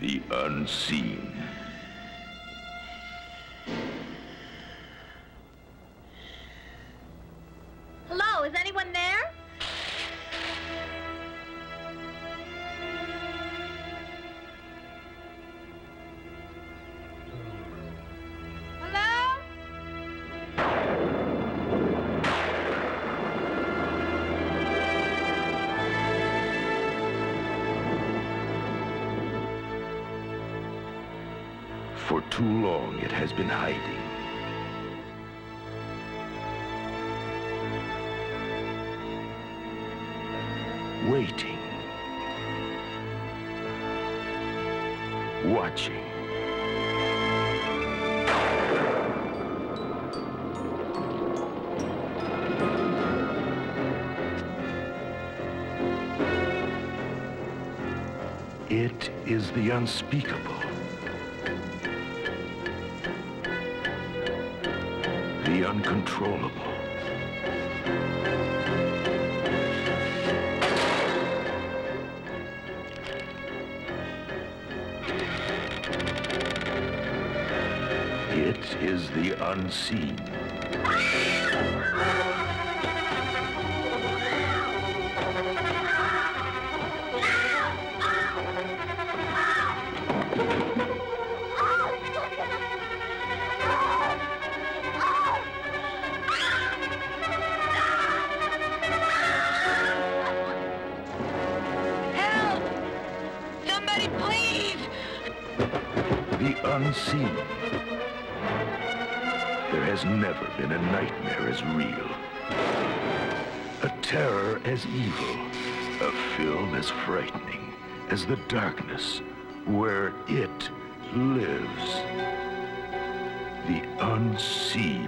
the unseen. For too long it has been hiding. Waiting. Watching. It is the unspeakable. The uncontrollable. It is the unseen. Somebody please! The unseen. There has never been a nightmare as real. A terror as evil. A film as frightening as the darkness where it lives. The unseen.